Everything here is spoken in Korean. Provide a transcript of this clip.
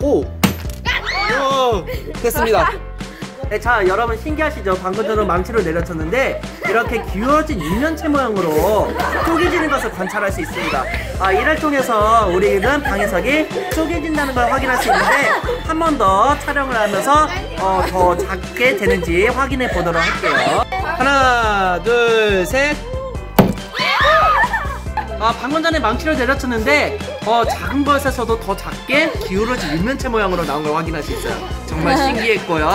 오! 오! 됐습니다. 네, 자, 여러분 신기하시죠? 방금 전에 망치로 내려쳤는데 이렇게 기울어진 육면체 모양으로 쪼개지는 것을 관찰할 수 있습니다. 아, 이를 통해서 우리는 방해석이 쪼개진다는 걸 확인할 수 있는데 한 번 더 촬영을 하면서 어, 더 작게 되는지 확인해 보도록 할게요. 하나, 둘, 셋. 아, 방금 전에 망치를 내려쳤는데 어, 작은 것에서도 더 작게 기울어진 육면체 모양으로 나온 걸 확인할 수 있어요. 정말 신기했고요.